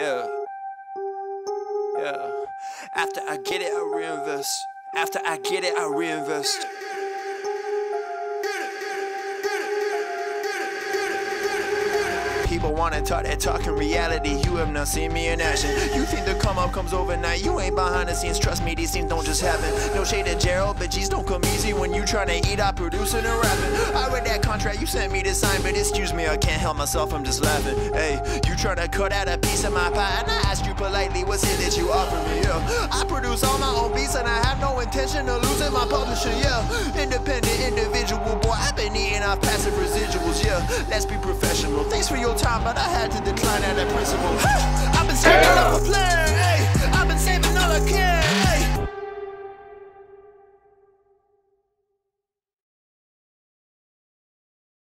Yeah. Yeah. After I get it, I reinvest. After I get it, I reinvest. People wanna talk that talk in reality. You have not seen me in action. You think the come up comes overnight. You ain't behind the scenes. Trust me, these things don't just happen. No shade to Gerald, but G's don't come when you tryna eat out producing and rapping. I read that contract you sent me to sign, but excuse me, I can't help myself. I'm just laughing. Hey, you tryna cut out a piece of my pie, and I asked you politely, what's it that you offer me? Yeah, I produce all my own beats, and I have no intention of losing my publisher. Yeah, independent individual, boy. I've been eating off passive residuals. Yeah, let's be professional. Thanks for your time, but I had to decline at that principle.